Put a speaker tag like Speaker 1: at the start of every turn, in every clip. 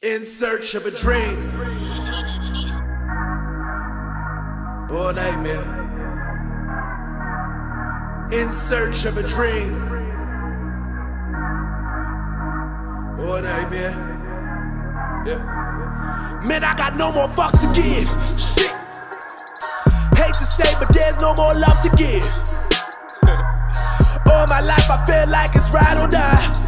Speaker 1: In search of a dream or a nightmare. In search of a dream or a nightmare. Yeah. Man, I got no more fucks to give. Shit. Hate to say, but there's no more love to give. All my life, I feel like it's ride or die.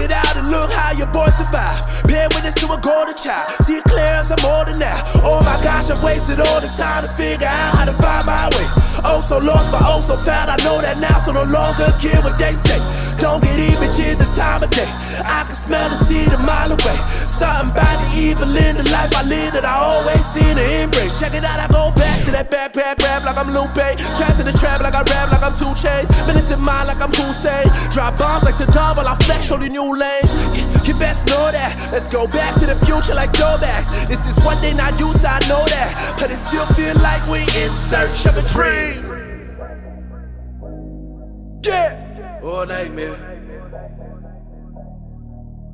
Speaker 1: It out and look how your boy survived. Bear witness to a golden child. See it clear as I'm older now. Oh my gosh, I've wasted all the time to figure out how to find my way. Oh, so lost, but oh, so found. I know that now, so no longer care what they say. Don't get even cheer the time of day. I can smell the seed a mile away. Something about the evil in the life I live that I always seen to embrace. Check it out, Go back to rap like I'm Lupe. Trapped in the trap like I rap like I'm 2 Chainz. Militant mind like I'm Hussein. Drop bombs like Saddam while I flex on the new lanes. You best know that. Let's go back to the future like throwbacks. This is one day not used, I know that. But it still feel like we in search of a dream. Yeah. Or a nightmare.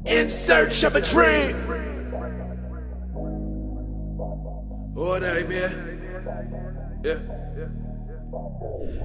Speaker 1: In search of a dream. Or nightmare. Yeah.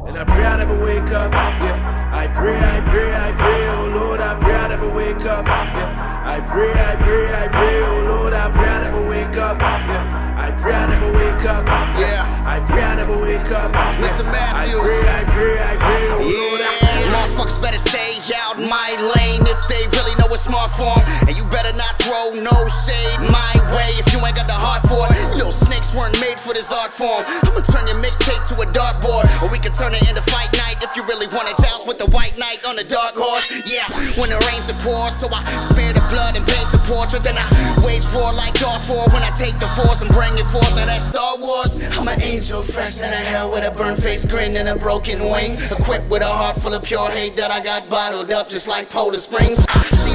Speaker 1: And I pray I never wake up. Yeah. I pray, I pray, I pray, oh Lord, I pray I never wake up. Yeah. I pray, I pray, I pray, oh Lord, I pray I never wake up. Yeah. I pray I never wake up.
Speaker 2: Yeah.
Speaker 1: I pray I never wake up.
Speaker 2: Mr. Matthews.
Speaker 1: I pray, I pray, I pray, oh Lord, I
Speaker 2: Yeah, motherfuckers better stay out my lane if they really know it's smart form. And you better not throw no shade my way if you ain't got the heart for it. Little snakes for this art form. I'ma turn your mixtape to a dartboard, or we can turn it into fight night if you really wanna joust with the white knight on the dark horse. Yeah, when the rains it pours, so I spare the blood and paint the portrait. Then I wage war like Darth Vader when I take the force and bring it forth. Now that's Star Wars. I'm an angel fresh out of hell with a burnt face grin and a broken wing, equipped with a heart full of pure hate that I got bottled up just like Poland Springs.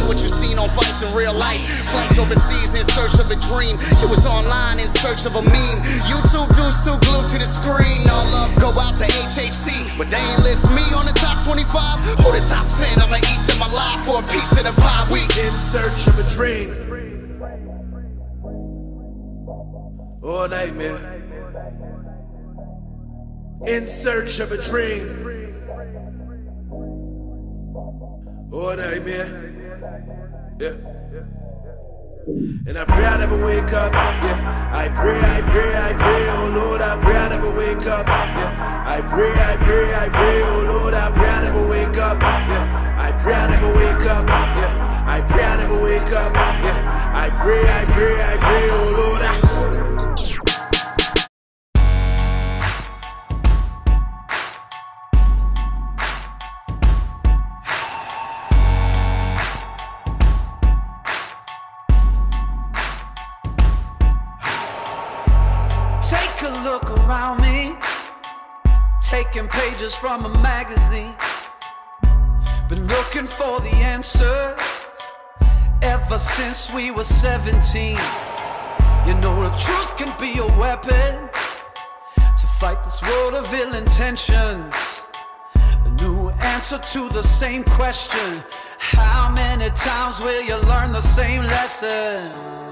Speaker 2: What you seen on fights in real life. Flights overseas in search of a dream. It was online in search of a meme. YouTube dudes still glued to the screen. All love go out to HHC, but they ain't list me on the top 25 or the top 10. I'ma eat them alive for a piece of the pie. We
Speaker 1: in search of a dream or a nightmare. In search of a dream or a nightmare. Yeah. And I pray I never wake up. Yeah. I pray, I pray, I pray, oh Lord, I pray I never wake up. Yeah. I pray, I
Speaker 3: look around me, taking pages from a magazine. Been looking for the answers ever since we were 17. You know, the truth can be a weapon to fight this world of ill intentions. A new answer to the same question How many times will you learn the same lesson?